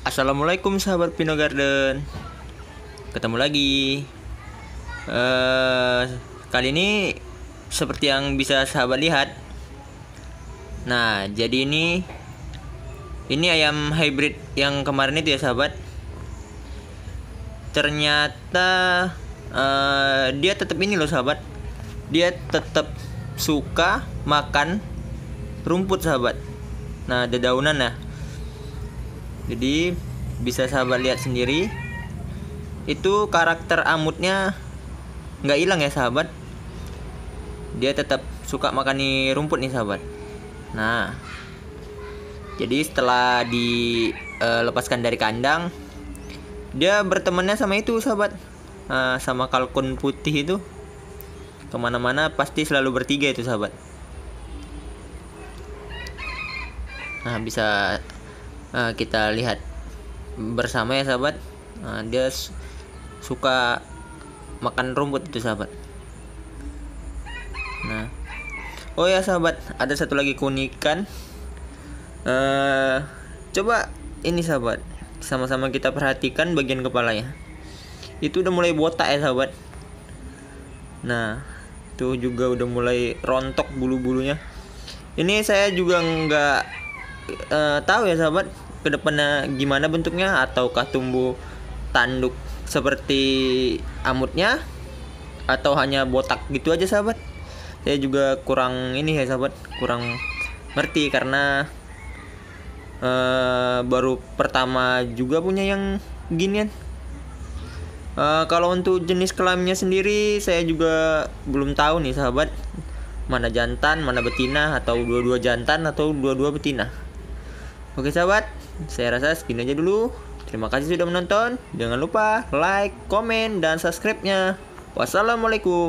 Assalamualaikum sahabat Pino Garden. Ketemu lagi. Eh Kali ini Seperti yang bisa sahabat lihat. Nah jadi ini Ini ayam hybrid yang kemarin itu ya sahabat. Ternyata eh, Dia tetap ini loh sahabat. Dia tetap suka makan rumput sahabat. Nah dedaunan nah jadi bisa sahabat lihat sendiri itu karakter amutnya nggak hilang ya sahabat. Dia tetap suka makan nih rumput nih sahabat. Nah jadi setelah dilepaskan dari kandang dia bertemannya sama itu sahabat. Nah, sama kalkun putih itu. Ke mana-mana pasti selalu bertiga itu sahabat. Nah bisa uh, kita lihat bersama ya sahabat. Uh, dia suka makan rumput itu sahabat. Nah. Oh ya sahabat ada satu lagi keunikan. Uh, coba ini sahabat. Sama-sama kita perhatikan bagian kepalanya itu udah mulai botak ya sahabat. Nah itu juga udah mulai rontok bulu-bulunya. Ini saya juga nggak uh, tahu ya sahabat ke depannya gimana bentuknya? Ataukah tumbuh tanduk seperti amutnya? Atau hanya botak gitu aja sahabat? Saya juga kurang ini ya sahabat kurang ngerti karena uh, baru pertama juga punya yang ginian uh, kalau untuk jenis kelaminnya sendiri saya juga belum tahu nih sahabat. Mana jantan mana betina atau dua-dua jantan atau dua-dua betina Oke sahabat, saya rasa segini aja dulu. Terima kasih sudah menonton. Jangan lupa like, komen, dan subscribe-nya. Wassalamualaikum.